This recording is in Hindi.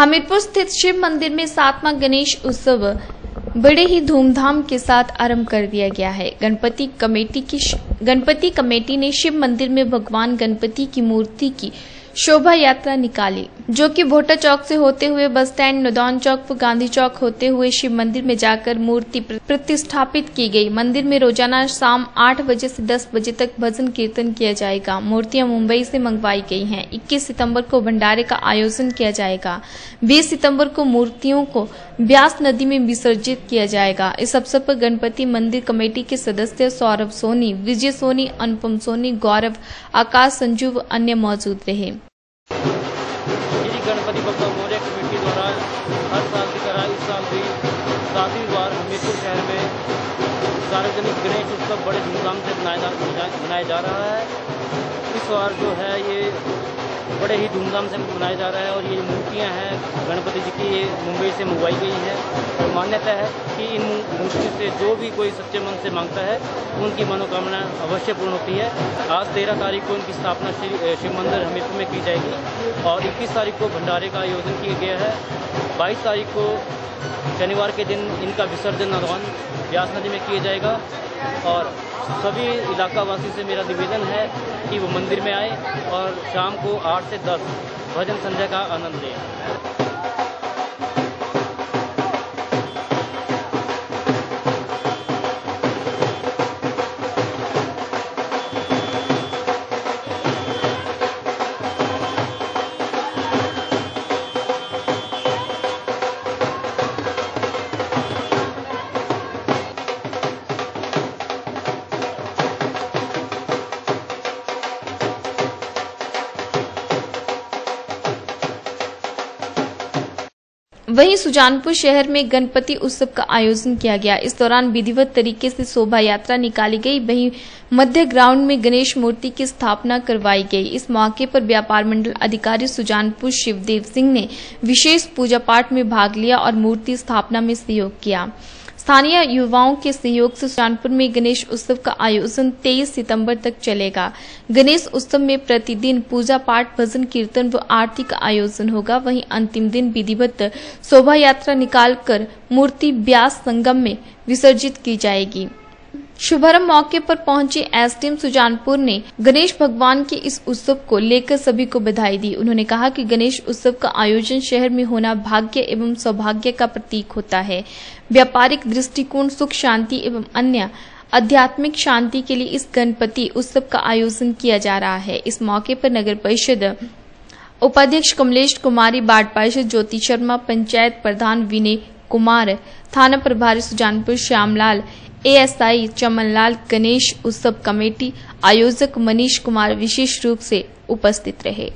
हमीरपुर स्थित शिव मंदिर में सातवां गणेश उत्सव बड़े ही धूमधाम के साथ आरंभ कर दिया गया है। गणपति कमेटी की गणपति कमेटी ने शिव मंदिर में भगवान गणपति की मूर्ति की शोभा यात्रा निकाली। जो कि भोटा चौक से होते हुए बस स्टैंड, नदौन चौक व गांधी चौक होते हुए शिव मंदिर में जाकर मूर्ति प्रतिष्ठापित की गई। मंदिर में रोज़ाना शाम आठ बजे से दस बजे तक भजन कीर्तन किया जाएगा। मूर्तियाँ मुंबई से मंगवाई गई हैं। 21 सितंबर को भंडारे का आयोजन किया जाएगा। 20 सितंबर को मूर्तियों को ब्यास नदी में विसर्जित किया जाएगा। इस अवसर पर गणपति मंदिर कमेटी के सदस्य सौरभ सोनी, विजय सोनी, अनुपम सोनी, गौरव, आकाश संजू व अन्य मौजूद रहे। गणपति बप्पा मौर्य कमेटी द्वारा हर साल की तरह इस साल भी सातवीं बार हमीरपुर शहर में सार्वजनिक गणेश उत्सव बड़े धूमधाम से मनाया जा रहा है। इस बार जो है ये बड़े ही धूमधाम से मनाया जा रहा है और ये मूर्तियाँ हैं, गणपति जी की, ये मुंबई से मंगवाई गई हैं। और मान्यता है कि इन मूर्तियों से जो भी कोई सच्चे मन से माँगता है, उनकी मनोकामना अवश्य पूर्ण होती है। आज तेरह तारीख को इनकी स्थापना शिव मंदिर हमीरपुर में की जाएगी और इक्कीस तारीख को भंडारे का आयोजन किया गया है। बाईस तारीख को शनिवार के दिन इनका विसर्जन आह्वान व्यास नदी में किया जाएगा और सभी इलाकावासी से मेरा निवेदन है कि वो मंदिर में आए और शाम को आठ से दस भजन संध्या का आनंद लें। वहीं सुजानपुर शहर में गणपति उत्सव का आयोजन किया गया। इस दौरान विधिवत तरीके से शोभा यात्रा निकाली गई। वहीं मध्य ग्राउंड में गणेश मूर्ति की स्थापना करवाई गई। इस मौके पर व्यापार मंडल अधिकारी सुजानपुर शिवदेव सिंह ने विशेष पूजा पाठ में भाग लिया और मूर्ति स्थापना में सहयोग किया। स्थानीय युवाओं के सहयोग से सुजानपुर में गणेश उत्सव का आयोजन 23 सितंबर तक चलेगा। गणेश उत्सव में प्रतिदिन पूजा पाठ, भजन कीर्तन व आरती का आयोजन होगा। वहीं अंतिम दिन विधिवत शोभा यात्रा निकालकर मूर्ति ब्यास संगम में विसर्जित की जाएगी। शुभारंभ मौके पर पहुँचे एसडीएम सुजानपुर ने गणेश भगवान के इस उत्सव को लेकर सभी को बधाई दी। उन्होंने कहा कि गणेश उत्सव का आयोजन शहर में होना भाग्य एवं सौभाग्य का प्रतीक होता है। व्यापारिक दृष्टिकोण, सुख, शांति एवं अन्य आध्यात्मिक शांति के लिए इस गणपति उत्सव का आयोजन किया जा रहा है। इस मौके पर नगर परिषद उपाध्यक्ष कमलेश कुमारी, बाढ़ पार्षद ज्योति शर्मा, पंचायत प्रधान विनय कुमार, थाना प्रभारी सुजानपुर श्यामलाल एएसआई चमनलाल, गणेश उत्सव कमेटी, आयोजक मनीष कुमार विशेष रूप से उपस्थित रहे।